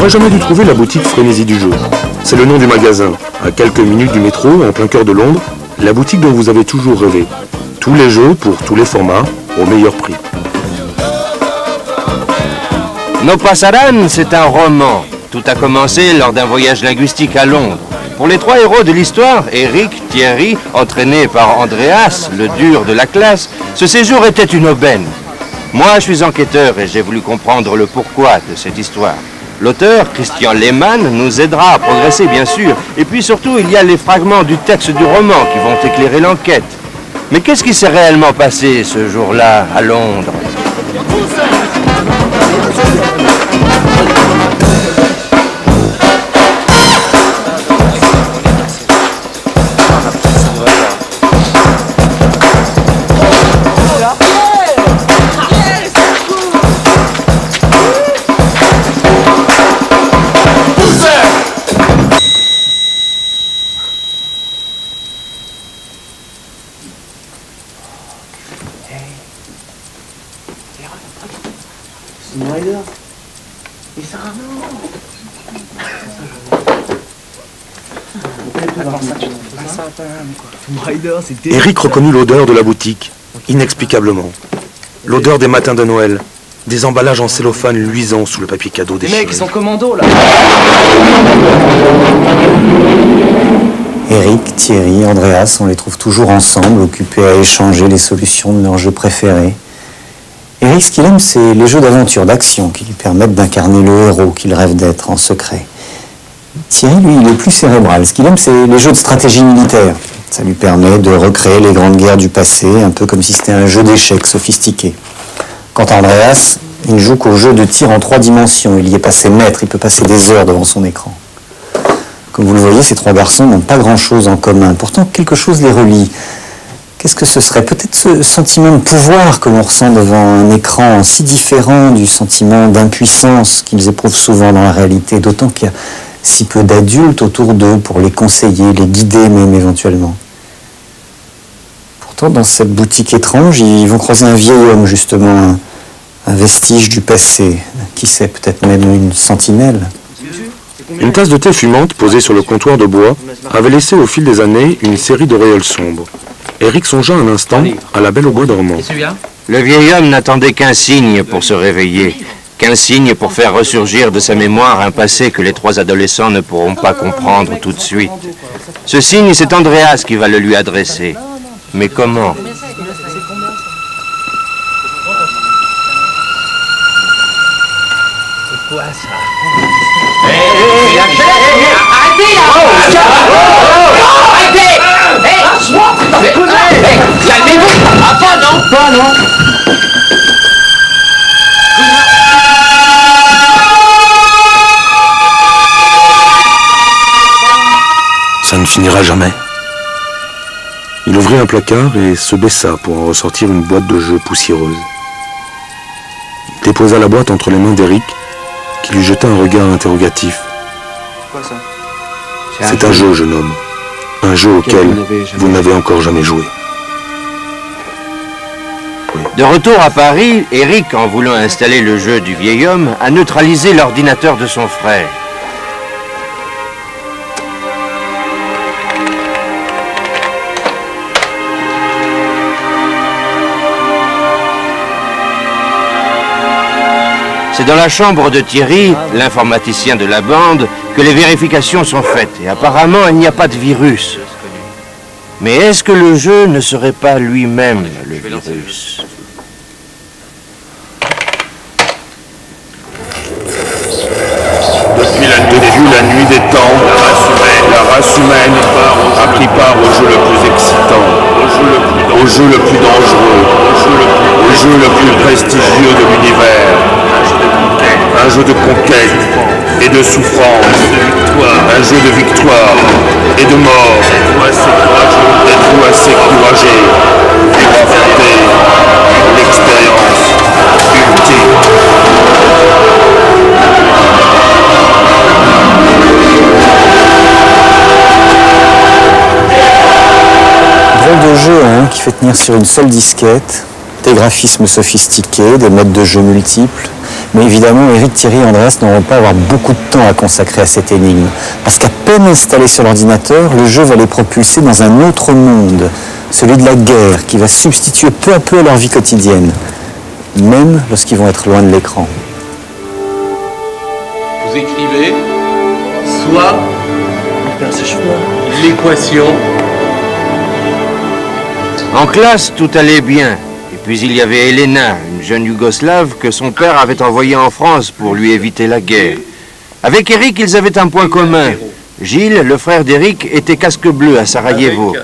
Il n'aurait jamais dû trouver la boutique Frénésie du jeu. C'est le nom du magasin. À quelques minutes du métro, en plein cœur de Londres, la boutique dont vous avez toujours rêvé. Tous les jeux pour tous les formats, au meilleur prix. No Pasaran, c'est un roman. Tout a commencé lors d'un voyage linguistique à Londres. Pour les trois héros de l'histoire, Eric, Thierry, entraîné par Andreas, le dur de la classe, ce séjour était une aubaine. Moi, je suis enquêteur et j'ai voulu comprendre le pourquoi de cette histoire. L'auteur, Christian Lehmann, nous aidera à progresser, bien sûr. Et puis surtout, il y a les fragments du texte du roman qui vont éclairer l'enquête. Mais qu'est-ce qui s'est réellement passé ce jour-là à Londres? Eric reconnut l'odeur de la boutique, inexplicablement. L'odeur des matins de Noël, des emballages en cellophane luisant sous le papier cadeau des Les mecs, ils sont commando là Eric, Thierry, Andreas, on les trouve toujours ensemble, occupés à échanger les solutions de leurs jeux préférés. Eric, ce qu'il aime, c'est les jeux d'aventure, d'action, qui lui permettent d'incarner le héros qu'il rêve d'être en secret. Thierry, lui, il est plus cérébral. Ce qu'il aime, c'est les jeux de stratégie militaire. Ça lui permet de recréer les grandes guerres du passé, un peu comme si c'était un jeu d'échecs sophistiqué. Quant à Andreas, il ne joue qu'au jeu de tir en trois dimensions. Il y est passé maître, il peut passer des heures devant son écran. Vous le voyez, ces trois garçons n'ont pas grand-chose en commun. Pourtant, quelque chose les relie. Qu'est-ce que ce serait? Peut-être ce sentiment de pouvoir que l'on ressent devant un écran si différent du sentiment d'impuissance qu'ils éprouvent souvent dans la réalité, d'autant qu'il y a si peu d'adultes autour d'eux pour les conseiller, les guider même éventuellement. Pourtant, dans cette boutique étrange, ils vont croiser un vieil homme, justement, un vestige du passé. Qui sait, peut-être même une sentinelle. Une tasse de thé fumante posée sur le comptoir de bois avait laissé au fil des années une série d'auréoles sombres. Eric songea un instant à la belle au bois dormant. Le vieil homme n'attendait qu'un signe pour se réveiller, qu'un signe pour faire ressurgir de sa mémoire un passé que les trois adolescents ne pourront pas comprendre tout de suite. Ce signe, c'est Andreas qui va le lui adresser. Mais comment? Non Ça ne finira jamais. Il ouvrit un placard et se baissa pour en ressortir une boîte de jeux poussiéreuse. Il déposa la boîte entre les mains d'Eric, qui lui jeta un regard interrogatif. Quoi ça? C'est un jeu, jeune homme. Un jeu auquel vous n'avez encore jamais joué. De retour à Paris, Eric, en voulant installer le jeu du vieil homme, a neutralisé l'ordinateur de son frère. C'est dans la chambre de Thierry, l'informaticien de la bande, que les vérifications sont faites. Et apparemment, il n'y a pas de virus. Mais est-ce que le jeu ne serait pas lui-même le virus? La, la nuit des temps, la race humaine a pris part au jeu le plus excitant, au jeu le plus dangereux, au jeu le plus prestigieux de l'univers. Un jeu de conquête et de souffrance, un jeu de victoire et de mort. Êtes-vous assez courageux pour affronter l'expérience ultime? De jeu hein, qui fait tenir sur une seule disquette, des graphismes sophistiqués, des modes de jeu multiples, Mais évidemment, Eric, Thierry et Andreas n'auront pas avoir beaucoup de temps à consacrer à cette énigme. Parce qu'à peine installés sur l'ordinateur, le jeu va les propulser dans un autre monde, celui de la guerre, qui va substituer peu à peu à leur vie quotidienne, même lorsqu'ils vont être loin de l'écran. Vous écrivez soit l'équation. En classe, tout allait bien. Et puis il y avait Elena, une jeune Yougoslave que son père avait envoyée en France pour lui éviter la guerre. Avec Eric, ils avaient un point commun. Gilles, le frère d'Eric, était casque bleu à Sarajevo.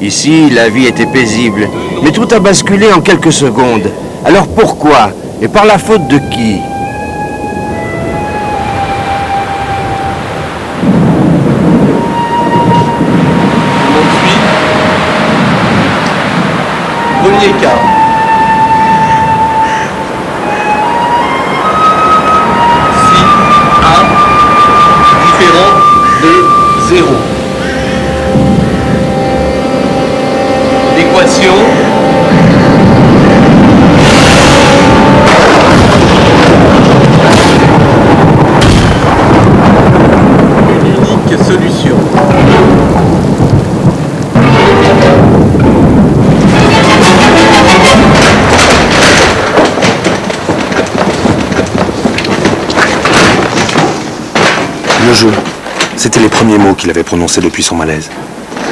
Ici, la vie était paisible. Mais tout a basculé en quelques secondes. Alors pourquoi? Et par la faute de qui? Premier Le jeu, c'était les premiers mots qu'il avait prononcés depuis son malaise.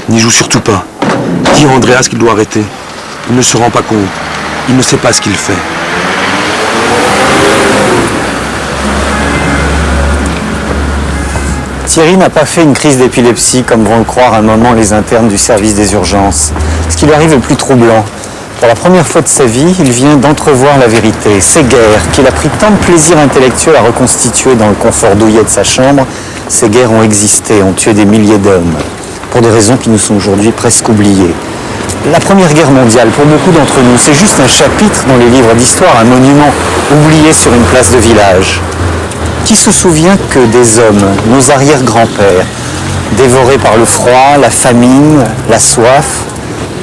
N'y joue surtout pas. Dis à Andreas qu'il doit arrêter? Il ne se rend pas compte. Il ne sait pas ce qu'il fait. Thierry n'a pas fait une crise d'épilepsie comme vont le croire un moment les internes du service des urgences. Ce qui lui arrive est plus troublant. Pour la première fois de sa vie, il vient d'entrevoir la vérité. Ces guerres, qu'il a pris tant de plaisir intellectuel à reconstituer dans le confort douillet de sa chambre, ces guerres ont existé, ont tué des milliers d'hommes, pour des raisons qui nous sont aujourd'hui presque oubliées. La Première Guerre mondiale, pour beaucoup d'entre nous, c'est juste un chapitre dans les livres d'histoire, un monument oublié sur une place de village. Qui se souvient que des hommes, nos arrière-grands-pères, dévorés par le froid, la famine, la soif,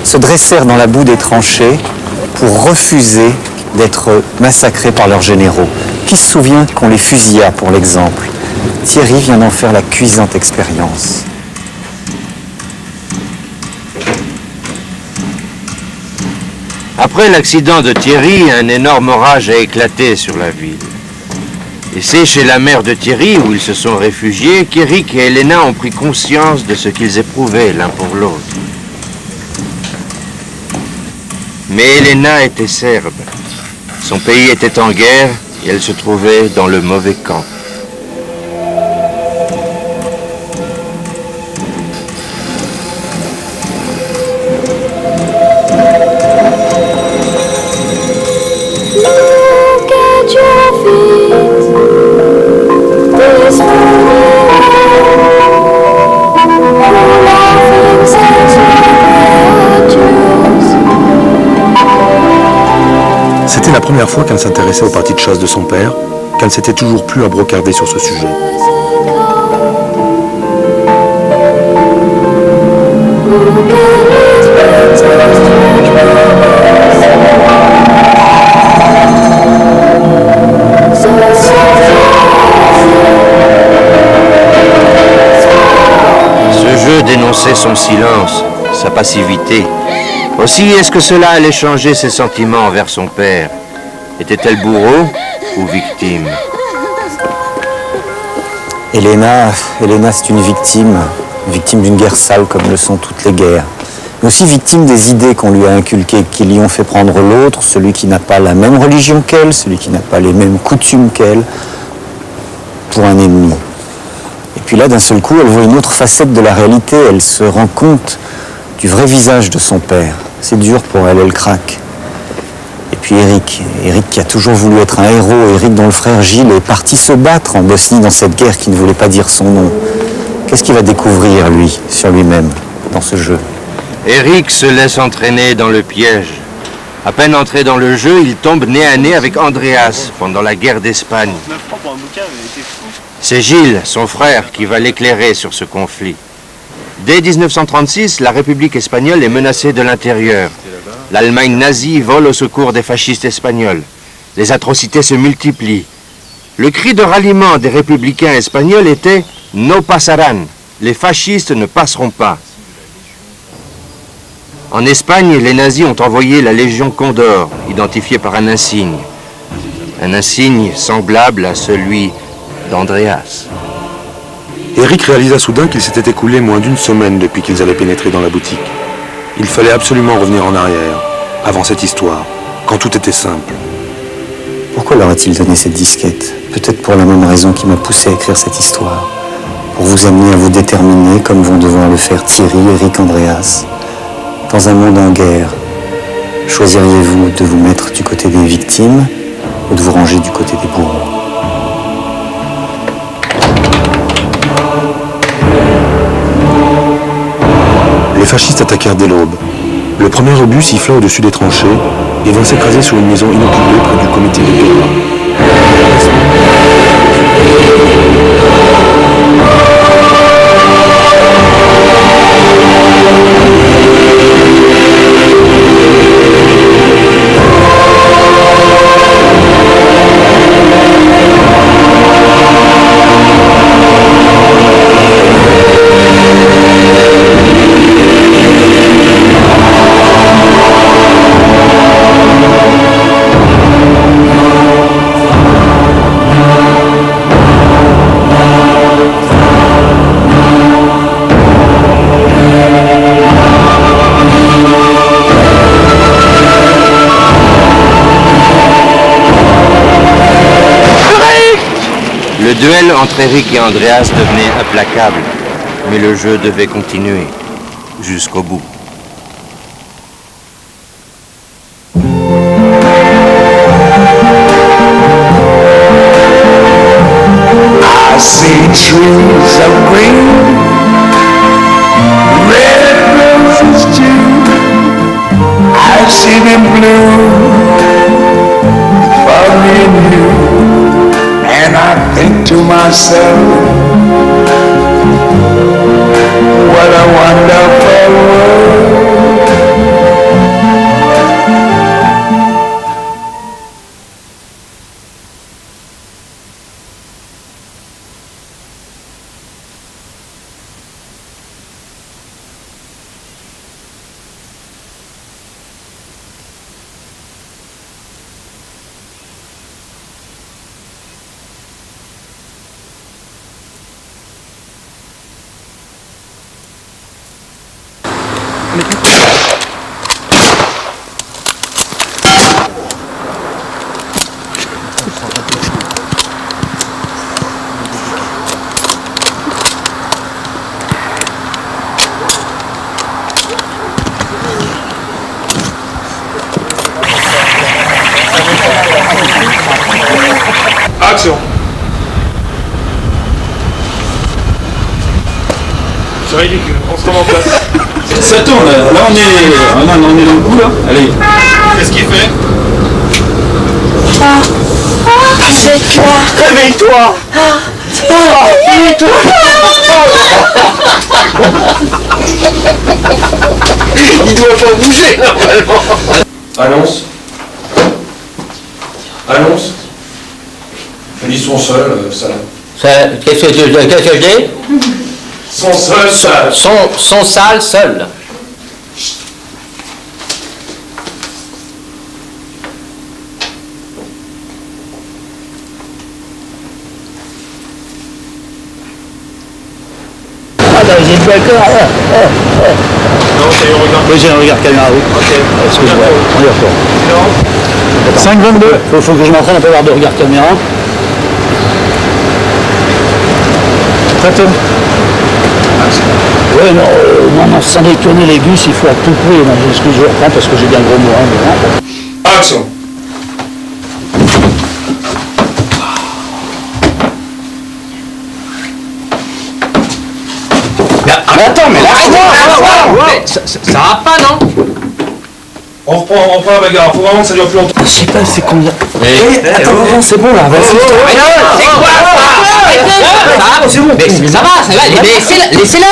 se dressèrent dans la boue des tranchées pour refuser d'être massacrés par leurs généraux? Qui se souvient qu'on les fusilla, pour l'exemple? Thierry vient d'en faire la cuisante expérience. Après l'accident de Thierry, un énorme orage a éclaté sur la ville. Et c'est chez la mère de Thierry, où ils se sont réfugiés, qu'Eric et Elena ont pris conscience de ce qu'ils éprouvaient l'un pour l'autre. Mais Elena était serbe. Son pays était en guerre et elle se trouvait dans le mauvais camp. Première fois qu'elle s'intéressait aux parties de chasse de son père, qu'elle s'était toujours plus à brocarder sur ce sujet. Ce jeu dénonçait son silence, sa passivité. Aussi, est-ce que cela allait changer ses sentiments envers son père? Était-elle bourreau ou victime Elena, Elena c'est une victime, victime d'une guerre sale comme le sont toutes les guerres, mais aussi victime des idées qu'on lui a inculquées, qui lui ont fait prendre l'autre, celui qui n'a pas la même religion qu'elle, celui qui n'a pas les mêmes coutumes qu'elle, pour un ennemi. Et puis là, d'un seul coup, elle voit une autre facette de la réalité, elle se rend compte du vrai visage de son père. C'est dur pour elle, elle craque. Puis Eric, Eric qui a toujours voulu être un héros, Eric dont le frère Gilles est parti se battre en Bosnie dans cette guerre qui ne voulait pas dire son nom. Qu'est-ce qu'il va découvrir, lui, sur lui-même, dans ce jeu? Eric se laisse entraîner dans le piège. À peine entré dans le jeu, il tombe nez à nez avec Andreas pendant la guerre d'Espagne. C'est Gilles, son frère, qui va l'éclairer sur ce conflit. Dès 1936, la République espagnole est menacée de l'intérieur. L'Allemagne nazie vole au secours des fascistes espagnols. Les atrocités se multiplient. Le cri de ralliement des républicains espagnols était No pasarán, les fascistes ne passeront pas. En Espagne, les nazis ont envoyé la Légion Condor, identifiée par un insigne. Un insigne semblable à celui d'Andreas. Eric réalisa soudain qu'il s'était écoulé moins d'une semaine depuis qu'ils avaient pénétré dans la boutique. Il fallait absolument revenir en arrière, avant cette histoire, quand tout était simple. Pourquoi leur a-t-il donné cette disquette? Peut-être pour la même raison qui m'a poussé à écrire cette histoire. Pour vous amener à vous déterminer comme vont devoir le faire Thierry, Eric, Andreas. Dans un monde en guerre, choisiriez-vous de vous mettre du côté des victimes ou de vous ranger du côté des bourreaux? Fascistes attaquèrent dès l'aube. Le premier obus siffla au-dessus des tranchées et vint s'écraser sur une maison inoccupée près du comité de Guerra. Le duel entre Eric et Andreas devenait implacable, mais le jeu devait continuer jusqu'au bout. Myself, Action C'est ridicule, on se remet en place. Ça tourne, là, Là, on est, ah non, on est dans le coup là. Allez. Qu'est-ce qu'il fait C'est toi. Réveille-toi Il doit pas bouger normalement Annonce. Annonce. Ils sont seuls, euh, ça. Ça- Qu'est-ce que, tu- qu'est-ce que dis? Sont seuls, ça. Sont, sont sales, seuls. Ah, dans les d'accord. Non, ça y est, on regarde. Oui, j'ai un regard caméra, oui. Excuse-moi, on y retourne. 5-22. Faut, faut que je m'entraîne un peu à avoir de regard caméra. Prête Ouais, non, euh, non, non, sans détourner les gus, il faut à tout prix. Non, je reprends parce que j'ai bien gros mot. Hein, mais. Action. Mais attends, mais là, ça, ça, ça va pas, On reprend, on reprend la bagarre. Faut vraiment que ça dure plus longtemps. Je sais pas, c'est combien Eh, attends, attends, c'est bon là, vas-y. C'est quoi ça Ça va Mais ça va, ça va, laissez-la Laissez-la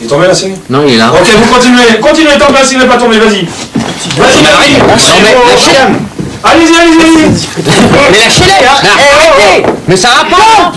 Et est tombé, Lassine Non, il est là. Ok, vous continuez. Continuez tant que Lassine n'est pas tombé, vas-y. Vas-y, lâchez-la. Allez-y, allez-y, allez-y Mais lâchez-les hein. Mais ça va pas